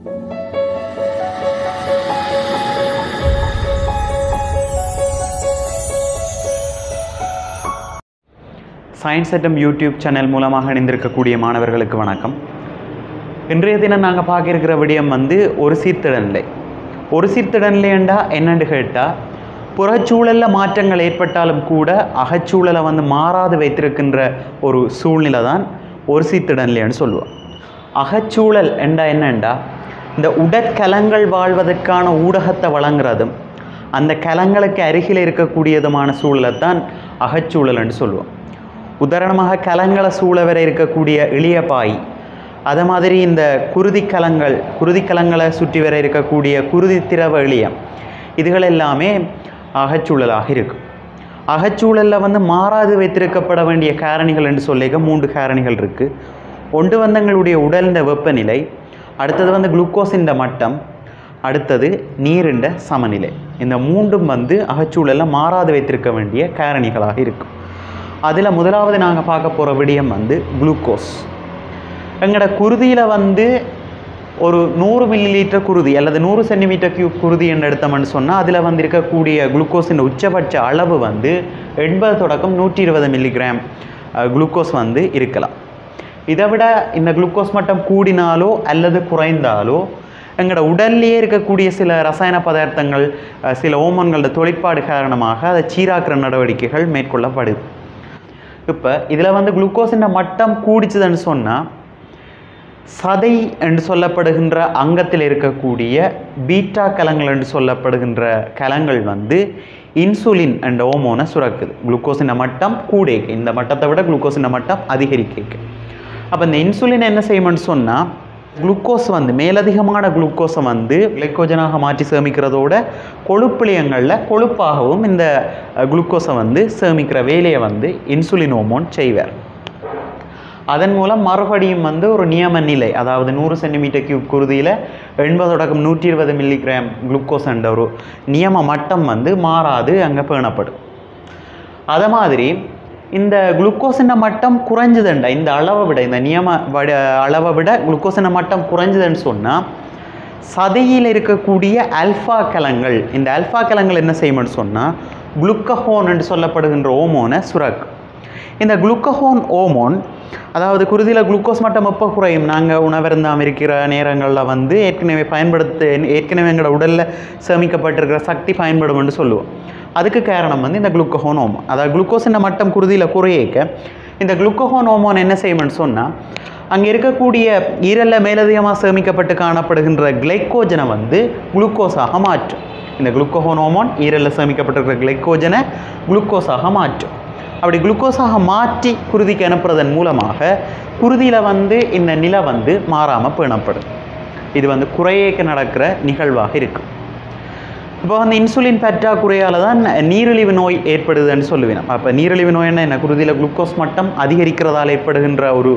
Science atom YouTube channel மூலமாக இணைந்திருக்கக்கூடிய மாணவர்களுக்கு வணக்கம். இன்றைய தினம் நாங்கள் பார்க்க இருக்கிற விடயம் வந்து ஒரு சீர்திடநிலை ஒரு சீர்திடநிலைண்டா என்னென்னு கேட்டால் புறச்சூழலில் மாற்றங்கள் ஏற்பட்டாலும் கூட அகச்சூழலை வந்து மாறாது வைத்திருக்கின்ற ஒரு சூழ்நிலை தான் ஒரு சீர்திடநிலைன்னு சொல்லுவோம். அகச்சூழல் என்றா என்னண்டா? இந்த உடற்கலங்கள் வாழ்வதற்கான ஊடகத்தை வழங்குறதும் அந்த கலங்களுக்கு அருகில் இருக்கக்கூடியதுமான சூழலை தான் அகச்சூழல்னு சொல்லுவோம். உதாரணமாக கலங்களை சூழ வர இருக்கக்கூடிய எளிய பாய் அதை மாதிரி இந்த குருதி கலங்கள் குருதி கலங்களை சுற்றி வர இருக்கக்கூடிய குருதி திரவ எளியம் இதுகள் எல்லாமே அகச்சூழலாக இருக்கும் அகச்சூழலில் வந்து மாறாது வைத்திருக்கப்பட வேண்டிய காரணிகள் என்று சொல்லிக்க மூன்று காரணிகள் இருக்குது ஒன்று வந்து எங்களுடைய இந்த வெப்பநிலை அடுத்தது வந்து குளுக்கோஸின் மட்டம் அடுத்தது நீரிண்ட சமநிலை. இந்த மூன்றும் வந்து அகச்சூழலில் மாறாது வைத்திருக்க வேண்டிய காரணிகளாக இருக்கும். அதில் முதலாவது நாங்கள் பார்க்க போகிற விடயம் வந்து குளுக்கோஸ். எங்களோட குருதியில் வந்து ஒரு நூறு மில்லி லிட்டர் குருதி அல்லது நூறு சென்டிமீட்டர் கியூப் குருதி என்று எடுத்தோம்னு சொன்னால் அதில் வந்து இருக்கக்கூடிய குளுக்கோஸின் உச்சபட்ச அளவு வந்து எண்பது தொடக்கம் நூற்றி இருபது மில்லிகிராம் குளுக்கோஸ் வந்து இருக்கலாம். இதை விட இந்த குளுக்கோஸ் மட்டம் கூடினாலோ அல்லது குறைந்தாலோ எங்களோட உடல்லையே இருக்கக்கூடிய சில ரசாயன பதார்த்தங்கள் சில ஓமன்களோட தொழிற்பாடு காரணமாக அதை சீராக்கிற நடவடிக்கைகள் மேற்கொள்ளப்படுது. இப்போ இதில் வந்து குளுக்கோஸின் மட்டம் கூடிச்சதுன்னு சொன்னால் சதை என்று சொல்லப்படுகின்ற அங்கத்தில் இருக்கக்கூடிய பீட்டா கலங்கள் என்று சொல்லப்படுகின்ற கலங்கள் வந்து இன்சுலின் என்ற ஓமோனை சுரக்குது. குளுக்கோஸின் மட்டம் கூடேக்கு. இந்த மட்டத்தை விட குளுக்கோஸின் மட்டம் அதிகரிக்க அப்போ இந்த இன்சுலின் என்ன செய்யணும்னு சொன்னால் குளுக்கோஸ் வந்து மேலதிகமான குளுக்கோஸை வந்து கிளைக்கோஜனாக மாற்றி சேமிக்கிறதோட கொழுப்பிளியங்களில் கொழுப்பாகவும் இந்த குளுக்கோஸை வந்து சேமிக்கிற வேலையை வந்து இன்சுலின் ஹோமோன் செய்வார். அதன் மூலம் மறுபடியும் வந்து ஒரு நியம நிலை அதாவது நூறு சென்டிமீட்டர் கியூப் குருதியில் எண்பது தொடக்கம் நூற்றி இருபது மில்லிகிராம் குளுக்கோஸ் என்ற ஒரு நியம மட்டம் வந்து மாறாது அங்கே பேணப்படும். அதை மாதிரி இந்த குளுக்கோஸின் மட்டம் குறைஞ்சதுண்டா? இந்த அளவை விட இந்த நியம வட அளவை விட குளுக்கோஸின் மட்டம் குறைஞ்சதுன்னு சொன்னால் சதையில் இருக்கக்கூடிய ஆல்ஃபா கலங்கள் இந்த ஆல்ஃபா கலங்கள் என்ன செய்யும்னு சொன்னால் குளுக்கஹோன் என்று சொல்லப்படுகின்ற ஓமோனை சுரக் இந்த குளுக்கஹோன் ஓமோன் அதாவது குருதியில் குளுக்கோஸ் மட்டம் எப்போ குறையும்? நாங்கள் உணவருந்தாமல் இருக்கிற நேரங்களில் வந்து ஏற்கனவே பயன்படுத்த ஏற்கனவே எங்களோட உடலில் சேமிக்கப்பட்டிருக்கிற சக்தி பயன்படும் என்று சொல்லுவோம். அதுக்கு காரணம் வந்து இந்த குளுக்கோஹோனோம் ஓமோன் அதாவது குளுக்கோஸின் மட்டம் குருதியில் குறையேக்க இந்த குளுக்கோஹோன் ஹோமோன் என்ன செய்யும்னு சொன்னால் அங்கே இருக்கக்கூடிய ஈரல்ல மேலதிகமாக சேமிக்கப்பட்டு காணப்படுகின்ற கிளைக்கோஜனை வந்து குளுக்கோஸாக மாற்றும். இந்த குளுக்கோஹோன் ஹோமோன் ஈரல்ல சேமிக்கப்பட்டிருக்கிற கிளைக்கோஜனை குளுக்கோஸாக மாற்றும். அப்படி குளுக்கோஸாக மாற்றி குருதிக்கு அனுப்புறதன் மூலமாக குருதியில் வந்து இந்த நிலை வந்து மாறாமல் பேணப்படும். இது வந்து குறையேக்க நடக்கிற நிகழ்வாக இருக்கும். இப்போ வந்து இன்சுலின் பற்றாக்குறையால் தான் நீரிழிவு நோய் ஏற்படுதுன்னு சொல்லுவேன். அப்போ நீரிழிவு நோய்னா என்ன? குருதியில் குளுக்கோஸ் மட்டம் அதிகரிக்கிறதால் ஏற்படுகின்ற ஒரு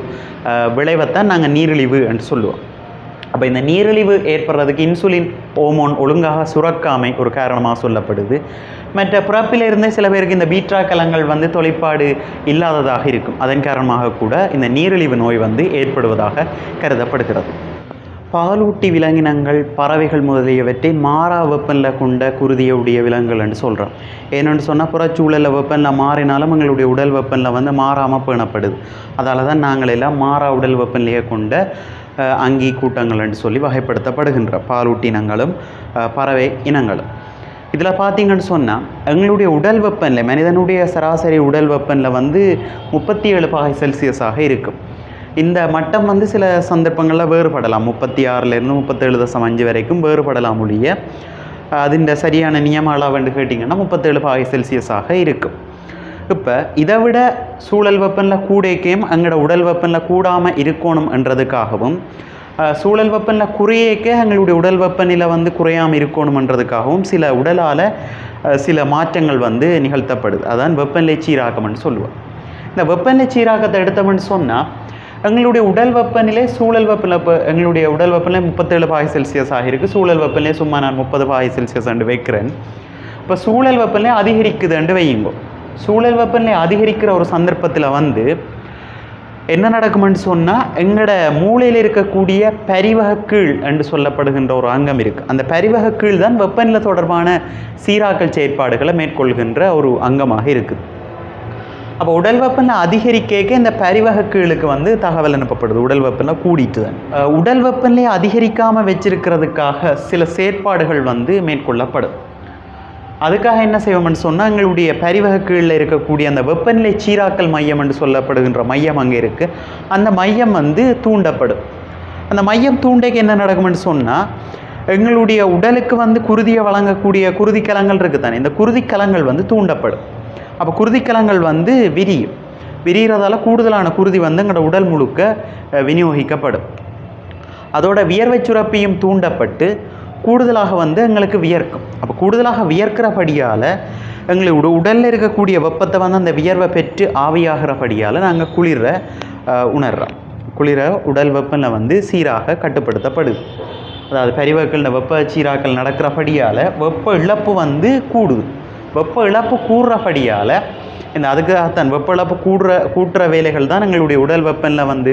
விளைவைத்தான் நாங்கள் நீரிழிவு என்று சொல்லுவோம். அப்போ இந்த நீரிழிவு ஏற்படுறதுக்கு இன்சுலின் ஹோமோன் ஒழுங்காக சுரக்காமை ஒரு காரணமாக சொல்லப்படுது. மற்ற பிறப்பிலிருந்தே சில பேருக்கு இந்த பீட்ரா கலங்கள் வந்து தொழிற்பாடு இல்லாததாக இருக்கும். அதன் காரணமாக கூட இந்த நீரிழிவு நோய் வந்து ஏற்படுவதாக கருதப்படுகிறது. பாலூட்டி விலங்கினங்கள் பறவைகள் முதலியவற்றை மாறா வெப்பநிலை கொண்ட குருதியுடைய விலங்குகள் என்று சொல்கிறோம் ஏன்னு சொன்னால் புறச்சூழலில் வெப்பநிலை மாறினாலும் எங்களுடைய உடல் வெப்பநிலை வந்து மாறாமல் பேணப்படுது. அதால் தான் நாங்கள் எல்லாம் மாறா உடல் வெப்பநிலையை கொண்ட அங்கி கூட்டங்கள் என்று சொல்லி வகைப்படுத்தப்படுகின்ற பாலூட்டி இனங்களும் பறவை இனங்களும். இதில் பார்த்தீங்கன்னு சொன்னால் எங்களுடைய உடல் வெப்பநிலை மனிதனுடைய சராசரி உடல் வெப்பநிலை வந்து முப்பத்தி ஏழு பாகை செல்சியஸாக இருக்கும். இந்த மட்டம் வந்து சில சந்தர்ப்பங்களில் வேறுபடலாம். முப்பத்தி ஆறுலேருந்து முப்பத்தேழு தசம் அஞ்சு வரைக்கும் வேறுபடலாம் ஒழிய அதிண்ட சரியான நியம அளவுன்னு கேட்டிங்கன்னா முப்பத்தேழு பாகை செல்சியஸாக இருக்கும். இப்போ இதை விட சூழல் வெப்பனில் கூடேக்கையும் எங்களோட உடல் வெப்பனில் கூடாமல் இருக்கணும் என்றதுக்காகவும் சூழல் வெப்பனில் குறையேக்க எங்களுடைய உடல் வெப்பநிலை வந்து குறையாமல் இருக்கணுமன்றதுக்காகவும் சில உடலால் சில மாற்றங்கள் வந்து நிகழ்த்தப்படுது. அதான் வெப்பநிலை சீராக்கம்னு சொல்லுவோம். இந்த வெப்பநிலை சீராக்கத்தை எடுத்தோம்னு சொன்னால் எங்களுடைய உடல் வெப்பநிலை சூழல் வெப்பநிலை இப்போ எங்களுடைய உடல் வெப்பநிலை முப்பத்தேழு பாய் செல்சியஸ் ஆகிருக்கு சூழல் வெப்பநிலை சும்மா நான் முப்பது பாய் செல்சியஸ் அண்டு வைக்கிறேன். இப்போ சூழல் வெப்பநிலை அதிகரிக்குதுன்னு வையுங்கோ. சூழல் வெப்பநிலை அதிகரிக்கிற ஒரு சந்தர்ப்பத்தில் வந்து என்ன நடக்கும்னு சொன்னால் எங்களோட மூளையில் இருக்கக்கூடிய பரிவக கீழ் என்று சொல்லப்படுகின்ற ஒரு அங்கம் இருக்குது அந்த பரிவக கீழ் தான் வெப்பநிலை தொடர்பான சீராக்கல் செயற்பாடுகளை மேற்கொள்கின்ற ஒரு அங்கமாக இருக்குது. அப்போ உடல் வெப்பநிலை அதிகரிக்க இந்த பரிவக கீழுக்கு வந்து தகவல் அனுப்பப்படுது. உடல் வெப்பநிலை கூடிட்டு உடல் வெப்பநிலையை அதிகரிக்காமல் வச்சிருக்கிறதுக்காக சில செயற்பாடுகள் வந்து மேற்கொள்ளப்படும். அதுக்காக என்ன செய்வோம்னு சொன்னால் எங்களுடைய பரிவக கீழில் இருக்கக்கூடிய அந்த வெப்பநிலை சீராக்கல் மையம் என்று சொல்லப்படுகின்ற மையம் அங்கே இருக்குது அந்த மையம் வந்து தூண்டப்படும். அந்த மையம் தூண்டைக்கு என்ன நடக்கும்னு சொன்னால் எங்களுடைய உடலுக்கு வந்து குருதியை வழங்கக்கூடிய குருதிக்கலங்கள் இருக்குது தானே இந்த குருதிக்கலங்கள் வந்து தூண்டப்படும். அப்போ குருதிக்கலங்கள் வந்து விரியும். விரிகிறதால கூடுதலான குருதி வந்து எங்களோட உடல் முழுக்க விநியோகிக்கப்படும். அதோட வியர்வை சுரப்பியும் தூண்டப்பட்டு கூடுதலாக வந்து எங்களுக்கு வியர்க்கும். அப்போ கூடுதலாக வியர்க்கிறபடியால் எங்களோட உடலில் இருக்கக்கூடிய வெப்பத்தை வந்து அந்த வியர்வை பெற்று ஆவியாகிறபடியால் நாங்கள் குளிர உணர்கிறோம் குளிர உடல் வெப்பநிலை வந்து சீராக கட்டுப்படுத்தப்படுது. அதாவது பெரியவர்கள் வெப்ப சீராக்கள் நடக்கிறபடியால் வெப்ப இழப்பு வந்து கூடுது. வெப்ப இழப்பு கூடுறபடியால் இந்த அதுக்காகத்தான் வெப்ப இழப்பு கூடுற கூட்டுற வேலைகள் தான் எங்களுடைய உடல் வெப்பநிலை வந்து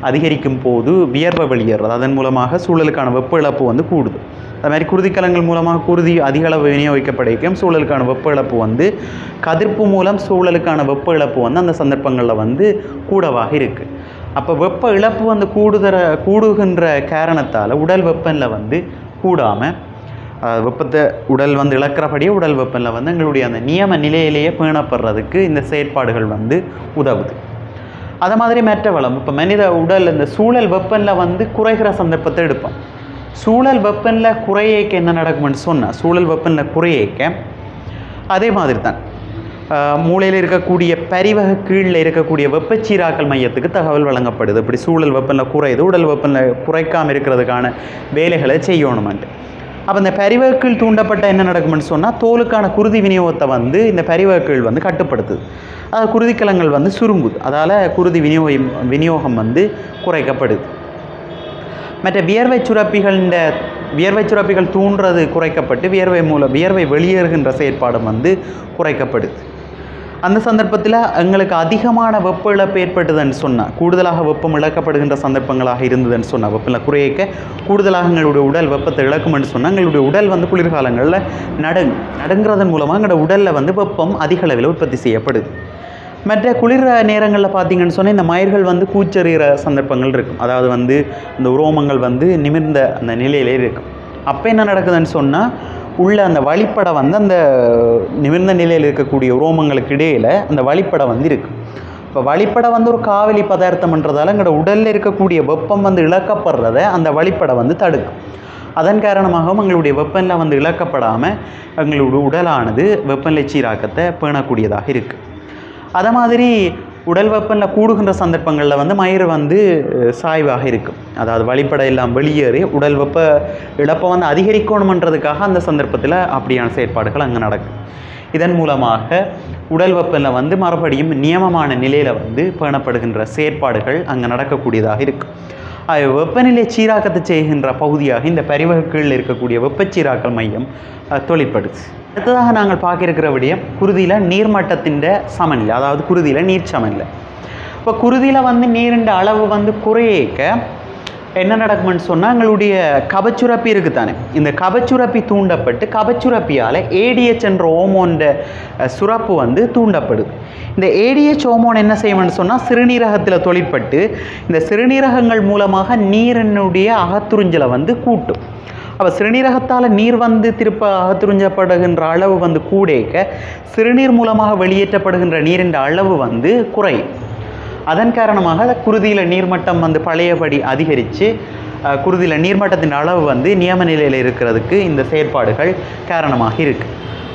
அதிகரிக்கும் போது வியர்வை வெளியேறது அதன் மூலமாக சூழலுக்கான வெப்ப இழப்பு வந்து கூடுது. அது மாதிரி குருதிக்கலங்கள் மூலமாக குருதி அதிக அளவு விநியோகிக்கப்படைக்கும் சூழலுக்கான வெப்ப இழப்பு வந்து கதிர்ப்பு மூலம் சூழலுக்கான வெப்ப இழப்பு வந்து அந்த சந்தர்ப்பங்களில் வந்து கூடவாக இருக்குது அப்போ வெப்ப இழப்பு வந்து கூடுதற கூடுகின்ற காரணத்தால் உடல் வெப்பநிலை வந்து கூடாமல் வெப்பத்தை உடல் வந்து இழக்கிறபடியே உடல் வெப்பநிலை வந்து எங்களுடைய அந்த நியம நிலையிலேயே பேணப்படுறதுக்கு இந்த செயற்பாடுகள் வந்து உதவுது. அதை மாதிரி மற்ற வளம் இப்போ மனித உடல் இந்த சூழல் வெப்பநிலை வந்து குறைகிற சந்தர்ப்பத்தை எடுப்போம். சூழல் வெப்பநிலை குறையேக்க என்ன நடக்கும்னு சொன்னால் சூழல் வெப்பநிலை குறையேக்க அதே மாதிரி தான் மூளையில் இருக்கக்கூடிய பரிவக கீழில் இருக்கக்கூடிய வெப்பச்சீராக்கல் மையத்துக்கு தகவல் வழங்கப்படுது. இப்படி சூழல் வெப்பநிலை குறையுது உடல் வெப்பநிலை குறைக்காமல் இருக்கிறதுக்கான வேலைகளை செய்யணுமென்ட்டு. அப்போ இந்த பரிவக தூண்டப்பட்ட என்ன நடக்கும்னு சொன்னால் தோலுக்கான குருதி விநியோகத்தை வந்து இந்த பரிவக வந்து கட்டுப்படுத்துது. அது குருதிக்கலங்கள் வந்து சுருங்குது. அதால் குருதி விநியோகம் விநியோகம் வந்து குறைக்கப்படுது. மற்ற வியர்வை சுரப்பிகளின் வியர்வை சுரப்பிகள் தூண்டுறது குறைக்கப்பட்டு வியர்வை மூலம் வியர்வை வெளியேறுகின்ற செயற்பாடும் வந்து குறைக்கப்படுது. அந்த சந்தர்ப்பத்தில் எங்களுக்கு அதிகமான வெப்ப இழப்பு ஏற்பட்டதுன்னு சொன்னால் கூடுதலாக வெப்பம் இழக்கப்படுகின்ற சந்தர்ப்பங்களாக இருந்ததுன்னு சொன்னால் வெப்பநிலை குறையக்க கூடுதலாக எங்களுடைய உடல் வெப்பத்தை இழக்கும்னு சொன்னால் எங்களுடைய உடல் வந்து குளிர்காலங்களில் நடுங் நடுங்கிறதன் மூலமாக எங்களோட உடலில் வந்து வெப்பம் அதிக அளவில் உற்பத்தி செய்யப்படுது. மற்ற குளிர் நேரங்களில் பார்த்தீங்கன்னு சொன்னால் இந்த மயிர்கள் வந்து கூச்சறிகிற சந்தர்ப்பங்கள் இருக்கும். அதாவது வந்து இந்த உரோமங்கள் வந்து நிமிர்ந்த அந்த நிலையிலே இருக்கும். அப்போ என்ன நடக்குதுன்னு சொன்னால் உள்ள அந்த வழிப்படை வந்து அந்த நிமிர்ந்த நிலையில் இருக்கக்கூடிய உரோமங்களுக்கு இடையில் அந்த வழிப்படை வந்து இருக்குது இப்போ வழிப்படை வந்து ஒரு காவலி பதார்த்தம்ன்றதால எங்களோட உடலில் இருக்கக்கூடிய வெப்பம் வந்து இழக்கப்படுறத அந்த வழிப்படை வந்து தடுக்கும். அதன் காரணமாகவும் எங்களுடைய வெப்பநிலை வந்து இழக்கப்படாமல் எங்களுடைய உடலானது வெப்பநிலை சீராக்கத்தை பேணக்கூடியதாக இருக்குது அதை மாதிரி உடல் வெப்பநிலை கூடுகின்ற சந்தர்ப்பங்களில் வந்து மயிறு வந்து சாய்வாக இருக்கும். அதாவது வழிப்படை எல்லாம் வெளியேறி உடல் வெப்ப இழப்பை வந்து அதிகரிக்கணுமன்றதுக்காக அந்த சந்தர்ப்பத்தில் அப்படியான செயற்பாடுகள் அங்கே நடக்கும். இதன் மூலமாக உடல் வெப்பநிலை வந்து மறுபடியும் நியமமான நிலையில் வந்து பேணப்படுகின்ற செயற்பாடுகள் அங்கே நடக்கக்கூடியதாக இருக்கும். வெப்பநிலை சீராக்கத்தை செய்கின்ற பகுதியாக இந்த பரிவக இருக்கக்கூடிய வெப்பச்சீராக்கல் மையம் தொழிற்படுது. அடுத்ததாக நாங்கள் பார்க்கிருக்கிற விடயம் குருதியில் நீர்மட்டத்தின் சமநிலை அதாவது குருதியில் நீர் சமநிலை. இப்போ குருதியில் வந்து நீரின் அளவு வந்து குறையேக்க என்ன நடக்கும்னு சொன்னால் எங்களுடைய கபச்சுரப்பி இருக்குது தானே இந்த கபச்சுரப்பி தூண்டப்பட்டு கபச்சுரப்பியால் ஏடிஎச் என்ற ஓமோன்ற சுரப்பு வந்து தூண்டப்படுது. இந்த ஏடிஎச் ஓமோன் என்ன செய்யணும்னு சொன்னால் சிறுநீரகத்தில் தொழிற்பட்டு இந்த சிறுநீரகங்கள் மூலமாக நீரினுடைய அகத்துறிஞ்சலை வந்து கூட்டும். அப்போ சிறுநீரகத்தால் நீர் வந்து திருப்ப அகத்துறிஞ்சப்படுகின்ற அளவு வந்து கூடேக்க சிறுநீர் மூலமாக வெளியேற்றப்படுகின்ற நீரின் அளவு வந்து குறையும். அதன் காரணமாக குருதியில் நீர்மட்டம் வந்து பழையபடி அதிகரித்து குருதியில் நீர்மட்டத்தின் அளவு வந்து நியம நிலையில் இருக்கிறதுக்கு இந்த செயற்பாடுகள் காரணமாக இருக்குது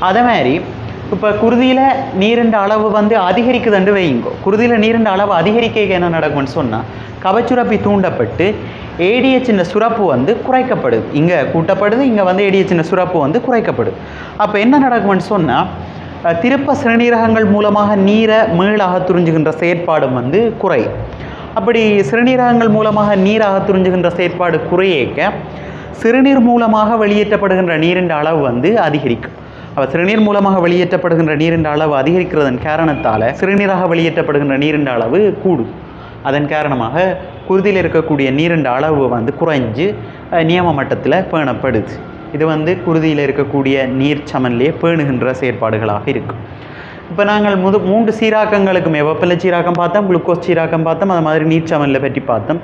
அதே மாதிரி இப்போ குருதியில் நீரிண்ட அளவு வந்து அதிகரிக்குதுன்னு வைங்கோ குருதியில் நீரிண்ட அளவு அதிகரிக்க என்ன நடக்கும்னு சொன்னால் கவச்சுரப்பி தூண்டப்பட்டு ஏடிஎச்சின் சுரப்பு வந்து குறைக்கப்படுது. இங்கே கூட்டப்படுது இங்கே வந்து ஏடிஎச்சின் சுரப்பு வந்து குறைக்கப்படுது. அப்போ என்ன நடக்கும்னு சொன்னால் திருப்ப சிறுநீரகங்கள் மூலமாக நீரை மீளாக துறிஞ்சுகின்ற செயற்பாடும் வந்து குறை. அப்படி சிறுநீரகங்கள் மூலமாக நீராக துறிஞ்சுகின்ற செயற்பாடு குறையேக்க சிறுநீர் மூலமாக வெளியேற்றப்படுகின்ற நீரின் அளவு வந்து அதிகரிக்கும். அப்போ சிறுநீர் மூலமாக வெளியேற்றப்படுகின்ற நீரின் அளவு அதிகரிக்கிறதன் காரணத்தால் சிறுநீராக வெளியேற்றப்படுகின்ற நீரின் அளவு கூடும் அதன் காரணமாக குருதியில் இருக்கக்கூடிய நீரின் அளவு வந்து குறைஞ்சு நியம மட்டத்தில் பேணப்படுது. இது வந்து குருதியில் இருக்கக்கூடிய நீர் சமநிலையை பேணுகின்ற செயற்பாடுகளாக இருக்கும் இப்போ நாங்கள் முது மூன்று சீராக்கங்களுக்குமே வெப்பல சீராக்கம் பார்த்தோம் குளுக்கோஸ் சீராக்கம் பார்த்தோம் அது மாதிரி நீர் பற்றி பார்த்தோம்.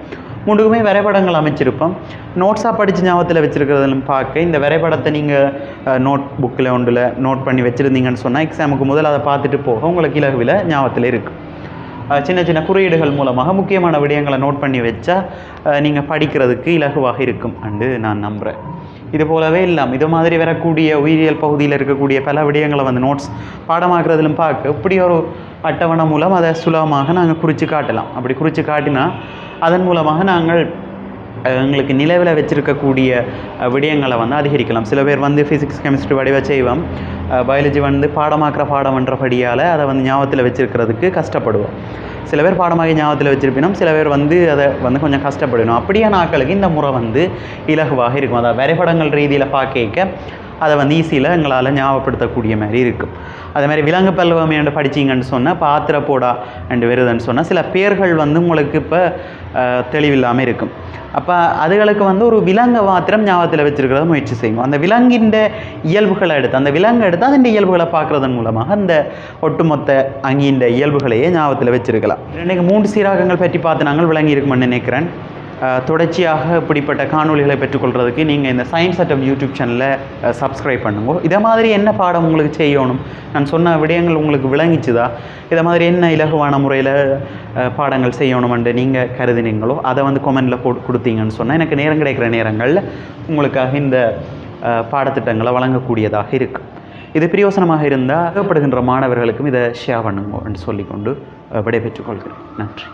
மூணுக்குமே வரைபடங்கள் அமைச்சிருப்போம். நோட்ஸாக படித்து ஞாபகத்தில் வச்சுருக்கிறதுலும் பார்க்க. இந்த வரைபடத்தை நீங்கள் நோட் புக்கில் ஒன்றில் நோட் பண்ணி வச்சுருந்தீங்கன்னு சொன்னால் எக்ஸாமுக்கு முதல் அதை பார்த்துட்டு போக உங்களுக்கு இலகுவில் ஞாபகத்தில் இருக்குது சின்ன சின்ன குறியீடுகள் மூலமாக முக்கியமான விடயங்களை நோட் பண்ணி வச்சா நீங்கள் படிக்கிறதுக்கு இலகுவாக இருக்கும் அண்டு நான் நம்புகிறேன் இது போலவே இல்லாம் இது மாதிரி வரக்கூடிய உயிரியல் பகுதியில் இருக்கக்கூடிய பல விடயங்களை வந்து நோட்ஸ் பாடமாக்குறதிலும் பார்க்க இப்படி ஒரு அட்டவணை மூலம் அதை சுலபமாக நாங்கள் குறித்து காட்டலாம். அப்படி குறித்து காட்டினா அதன் மூலமாக நாங்கள் எங்களுக்கு நிலவில் வச்சுருக்கக்கூடிய விடயங்களை வந்து அதிகரிக்கலாம். சில பேர் வந்து ஃபிசிக்ஸ் கெமிஸ்ட்ரி வடிவ செய்வோம். பயாலஜி வந்து பாடமாக்குற பாடம்ன்றபடியால் அதை வந்து ஞாபகத்தில் வச்சுருக்கிறதுக்கு கஷ்டப்படுவோம். சில பேர் பாடமாகி ஞாபகத்தில் வச்சிருப்பினோம் சில பேர் வந்து அதை வந்து கொஞ்சம் கஷ்டப்படணும் அப்படியான ஆட்களுக்கு இந்த முறை வந்து இலகுவாக இருக்கும். அதாவது வரைபடங்கள் ரீதியில் பார்க்க அதை வந்து ஈஸியில் எங்களால் ஞாபகப்படுத்தக்கூடிய மாதிரி இருக்கும் அதே மாதிரி விலங்கு பல்வமை என்று படிச்சீங்கன்னு சொன்னால் பாத்திர போடா என்று வருதுன்னு சொன்னால் சில பேர்கள் வந்து உங்களுக்கு இப்போ தெளிவில்லாமல் இருக்கும். அப்போ அதுகளுக்கு வந்து ஒரு விலங்கை மாத்திரம் ஞாபகத்தில் வச்சிருக்கிறத முயற்சி செய்வோம் அந்த விலங்கின் இயல்புகளை எடுத்து அந்த விலங்கை எடுத்து அதன் இயல்புகளை பார்க்குறதன் மூலமாக அந்த ஒட்டுமொத்த அங்கியின் இயல்புகளையே ஞாபகத்தில் வச்சிருக்கலாம். இன்றைக்கு மூன்று சீராகங்கள் பற்றி பார்த்து நாங்கள் விளங்கி இருக்குமென்னு நினைக்கிறேன். தொடர்ச்சியாக இப்படிப்பட்ட காணொளிகளை பெற்றுக்கொள்கிறதுக்கு நீங்கள் இந்த சயின்ஸ் அட்டம் யூடியூப் சேனலில் சப்ஸ்கிரைப் பண்ணுங்க. இதை மாதிரி என்ன பாடம் உங்களுக்கு செய்யணும்? நான் சொன்ன விடயங்கள் உங்களுக்கு விளங்கிச்சுதா? இதை மாதிரி என்ன இலகுவான முறையில் பாடங்கள் செய்யணுமென்று நீங்கள் கருதினீங்களோ அதை வந்து கொமெண்டில் போ கொடுத்தீங்கன்னு சொன்னால் எனக்கு நேரம் கிடைக்கிற நேரங்களில் உங்களுக்காக இந்த பாடத்திட்டங்களை வழங்கக்கூடியதாக இருக்கும் இது பிரயோசனமாக இருந்தால் அகப்படுகின்ற மாணவர்களுக்கும் இதை ஷேர் பண்ணுங்கன்னு சொல்லிக்கொண்டு விடைபெற்றுக் கொள்கிறேன். நன்றி.